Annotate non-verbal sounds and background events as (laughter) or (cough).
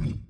you (clears throat)